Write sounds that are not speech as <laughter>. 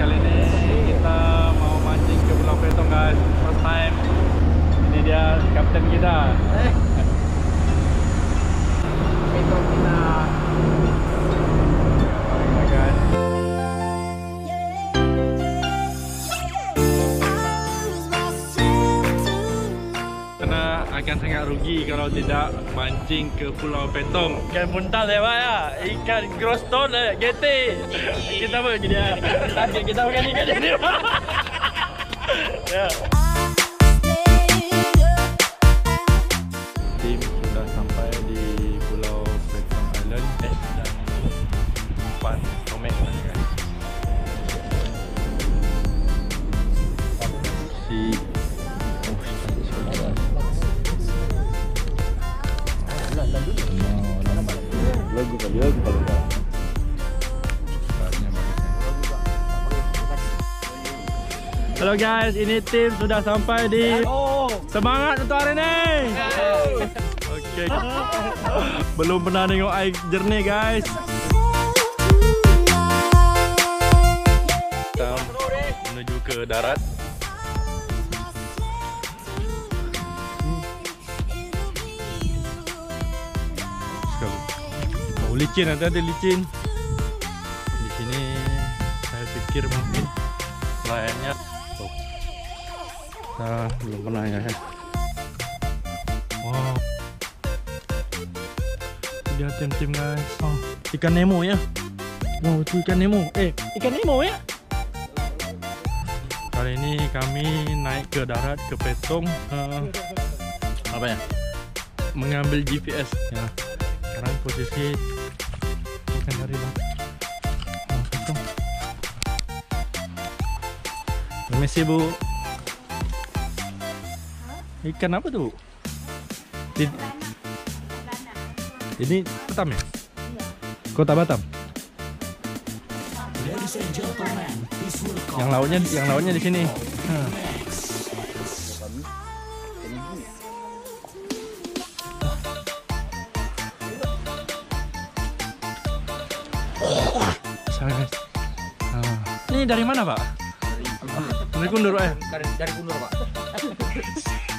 Kali ini kita mau mancing ke Pulau Petong guys. First time. Ini dia kapten kita. Petong kita. Rugi kalau tidak mancing ke Pulau Petong. Ikan buntal pak ya, ikan groston ya, GT. Kita mau gini ya, kita bukan ikan ini. <laughs> Ya. Lagu kali dah. Halo guys, ini tim sudah sampai di Semangat untuk hari ini. Oke. Belum pernah nengok air jernih guys. Kita menuju ke darat. Licin ada ada licin. Di sini saya pikir mungkin lainnya oh. Nah, belum pernah ya. ya. Wow. Lihat tim-tim guys. Oh, ikan Nemo ya. Wow, itu ikan Nemo. Eh, ikan Nemo ya. Kali ini kami naik ke darat ke Petong. eh, apa ya? Mengambil GPS ya. Sekarang posisi bukan dari Petong. Permisi bu Ikan apa tuh? Di- Ini Batam ya? Kota Batam? Yang lautnya yang lautnya di sini. Hah. Sangat. Ah. Ini dari mana, Pak? Dari Kundur, eh. Dari dari kundur pak. <laughs>